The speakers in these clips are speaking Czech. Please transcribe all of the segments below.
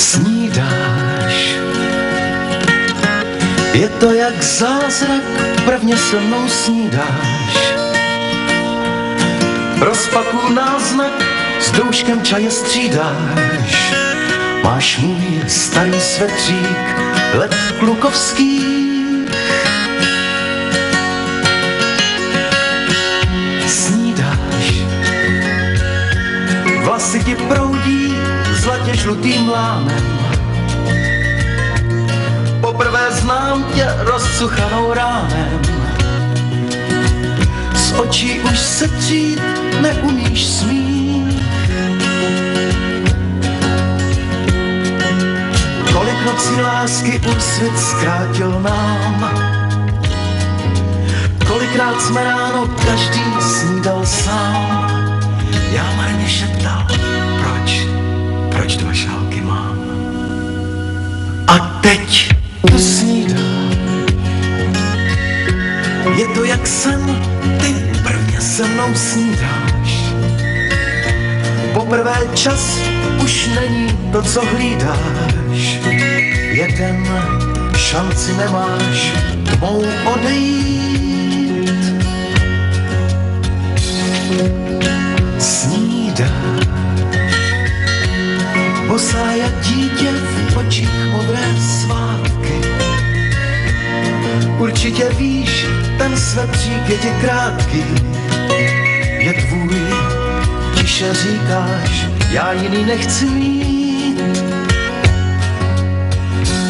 snídáš. Je to jak zázrak, prvně se mnou snídáš. Rozpaků náznak s douškem čaje střídáš. Máš můj starý svetřík, let klukovský. Snídáš, vlasy ti proudí, zlatě žlutým lánem. Poprvé znám tě rozsuchanou ránem. Z očí už se třít neumíš smít. Kolik nocí lásky úsvit zkrátil nám. Kolikrát jsme ráno každý snídal sám. Já marně šeptal, proč, dva šálky mám. A teď to snídám. Je to jak sen, ty prvně se mnou snídáš. Poprvé čas už není to, co hlídáš. Jeden šanci nemáš mou odejít. Snídáš, bosá jak dítě v očích modré svátky. Určitě víš, ten svetřík je ti krátký, je tvůj, tiše říkáš, já jiný nechci mít.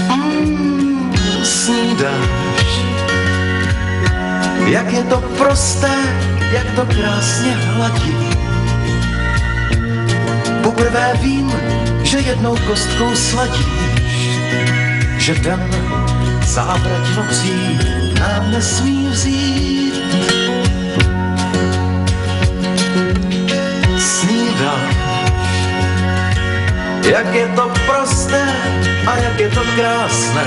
Mm, snídáš, jak je to prosté, jak to krásně hladí. Poprvé vím, jednou kostkou sladíš, že ten závrať nocí nám nesmí vzít. Snídáš, jak je to prosté a jak je to krásné.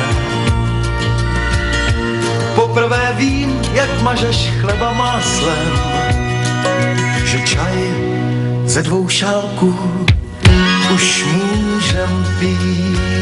Poprvé vím, jak mažeš chleba máslem, že čaj ze dvou šálků už můžem pít.